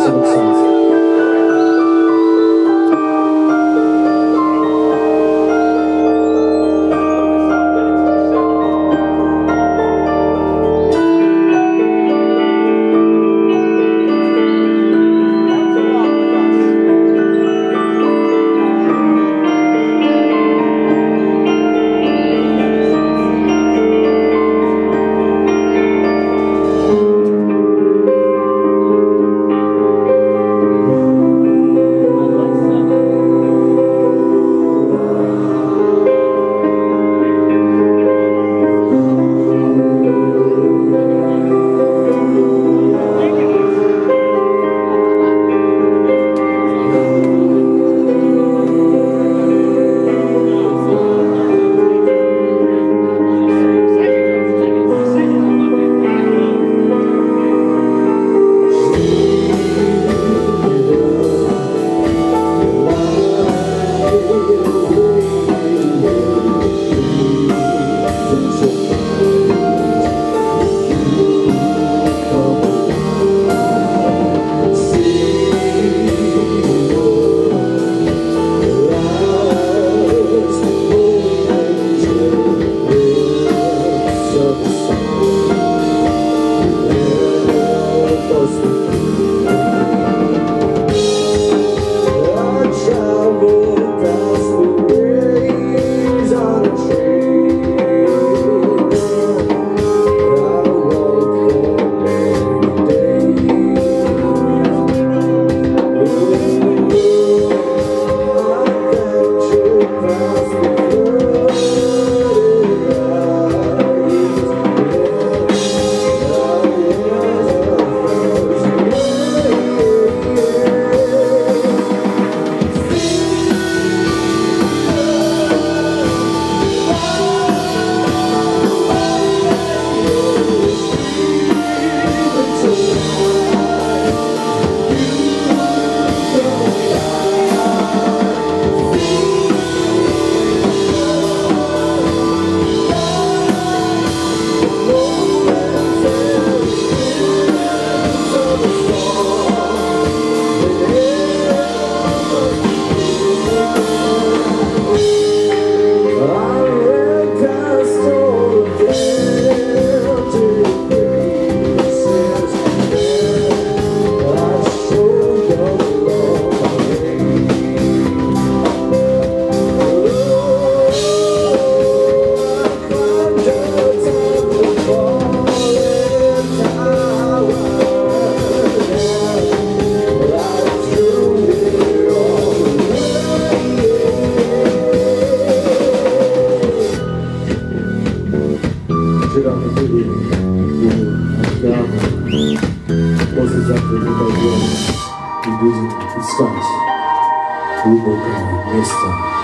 Some. shit on the video. Now, up to the video. He uses his stunts. We will go, Mr.